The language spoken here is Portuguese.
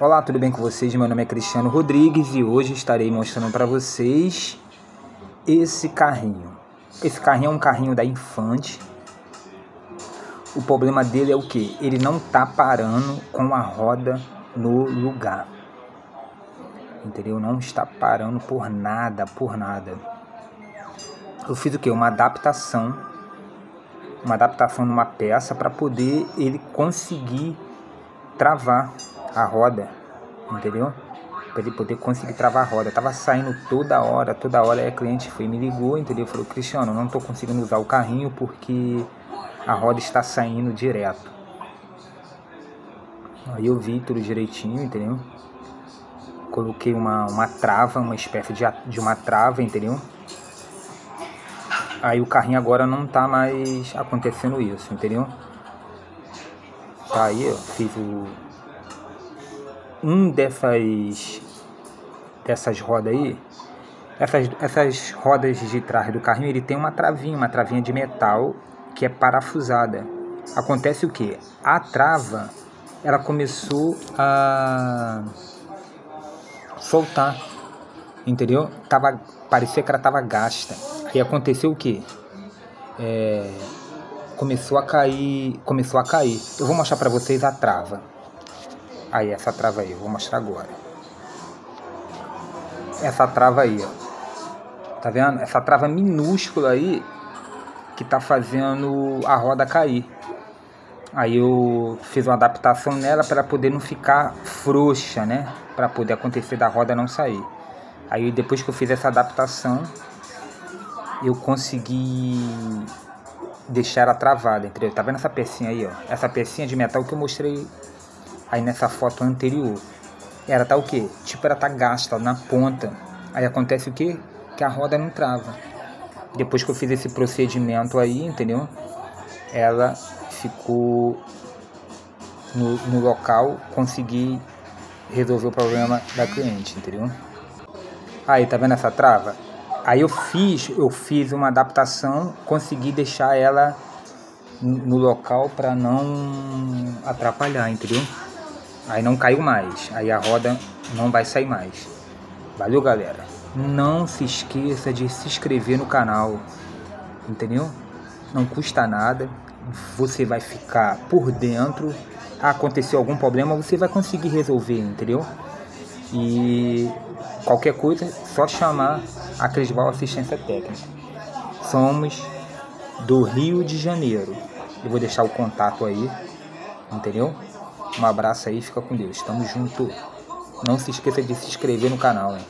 Olá, tudo bem com vocês? Meu nome é Cristiano Rodrigues e hoje estarei mostrando para vocês esse carrinho. Esse carrinho é um carrinho da Infante. O problema dele é o que? Ele não tá parando com a roda no lugar. Entendeu? Não está parando por nada, por nada. Eu fiz o que? Uma adaptação. Uma adaptação numa peça para poder ele conseguir travar a roda, entendeu? Para ele poder conseguir travar a roda. Tava saindo toda hora, toda hora. Aí a cliente foi me ligou, entendeu? Falou, Cristiano, não tô conseguindo usar o carrinho porque a roda está saindo direto. Aí eu vi tudo direitinho, entendeu? Coloquei uma, uma trava, uma espécie de, de uma trava, entendeu? Aí o carrinho agora não tá mais acontecendo isso, entendeu? Tá aí, ó, fiz o, um dessas dessas rodas aí, essas, essas rodas de trás do carrinho, ele tem uma travinha, uma travinha de metal que é parafusada. Acontece o que? A trava, ela começou a soltar, entendeu? Tava, parecia que ela tava gasta. E aconteceu o que? É, começou a cair, começou a cair. Eu vou mostrar para vocês a trava. Aí, essa trava aí, vou mostrar agora. Essa trava aí, ó. Tá vendo? Essa trava minúscula aí que tá fazendo a roda cair. Aí eu fiz uma adaptação nela para poder não ficar frouxa, né? Para poder acontecer da roda não sair. Aí depois que eu fiz essa adaptação, eu consegui deixar ela travada, entendeu? Tá vendo essa pecinha aí, ó? Essa pecinha de metal que eu mostrei Aí nessa foto anterior, ela tá o que? Tipo, ela tá gasta na ponta. Aí acontece o que? Que a roda não trava. Depois que eu fiz esse procedimento aí, entendeu? Ela ficou no, no local, consegui resolver o problema da cliente, entendeu? Aí, tá vendo essa trava? Aí eu fiz, eu fiz uma adaptação, consegui deixar ela no local para não atrapalhar, entendeu? Aí não caiu mais. Aí a roda não vai sair mais. Valeu, galera. Não se esqueça de se inscrever no canal. Entendeu? Não custa nada. Você vai ficar por dentro. Aconteceu algum problema, você vai conseguir resolver, entendeu? E qualquer coisa, só chamar a Crisval Assistência Técnica. Somos do Rio de Janeiro. Eu vou deixar o contato aí, entendeu? Um abraço aí, fica com Deus. Tamo junto. Não se esqueça de se inscrever no canal, hein?